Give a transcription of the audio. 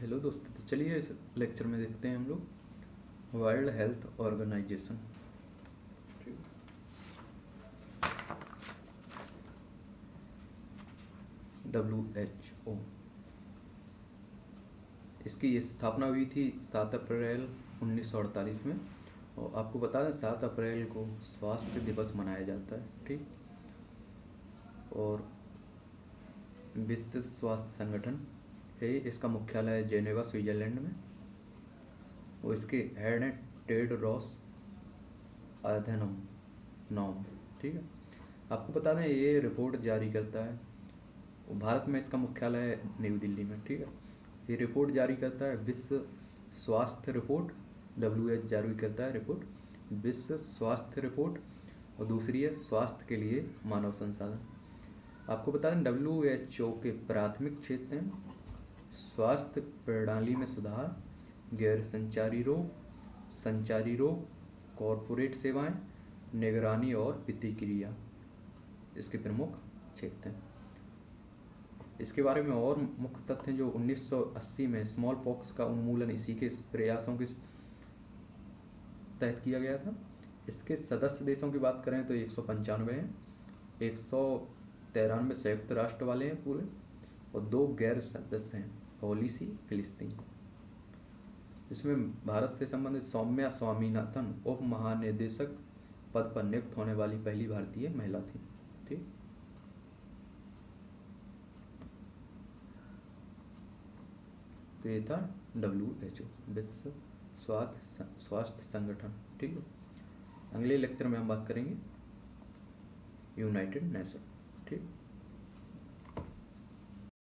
Hello दोस्तों तो चलिए इस लेक्चर में देखते हैं हम लोग World Health Organization W H O इसकी ये स्थापना हुई थी सात अप्रैल 1948 में। और आपको बता दें, सात अप्रैल को स्वास्थ्य दिवस मनाया जाता है, ठीक? और विश्व स्वास्थ्य संगठन है इसका मुख्यालय है जेनेवा, स्विट्जरलैंड में। और इसके हेड हैं टेड रॉस अधनम नॉम, ठीक है? आपको बता दें ये रिपोर्ट जारी करता है। भारत में इसका मुख्यालय है न्यू दिल्ली में, ठीक है? ये रिपोर्ट जारी करता है, विश्व स्वास्थ्य रिपोर्ट डब्ल्यू एच जारी करता है रिपोर्ट विश्व स्वास्थ्य रिपोर्ट और दूसरी है स्वास्थ्य के लिए मानव संसाधन। आपको बता दें डब्ल्यू एच ओ के प्राथमिक क्षेत्र हैं। स्वास्थ्य प्रणाली में सुधार, गैर संचारी रोग संचारी रोग, कॉरपोरेट सेवाएँ, निगरानी और प्रतिक्रिया। इसके प्रमुख क्षेत्र हैं। इसके बारे में और मुख्य तथ्य जो 1980 में स्मॉल पॉक्स का उन्मूलन इसी के प्रयासों के तहत किया गया था। इसके सदस्य देशों की बात करें तो एक सौ पंचानवे हैं, एक सौ तिरानवे संयुक्त राष्ट्र वाले हैं पूरे, और दो गैर सदस्य हैं। पॉलिसी फिलिस्तीन। इसमें भारत से संबंधित सौम्या स्वामीनाथन उप महानिदेशक पद पर नियुक्त होने वाली पहली भारतीय महिला थी। ठीक? तो ये था डब्ल्यू एच ओ, विश्व स्वास्थ्य स्वास्थ्य संगठन। ठीक है? अगले लेक्चर में हम बात करेंगे। United Nation. ठीक?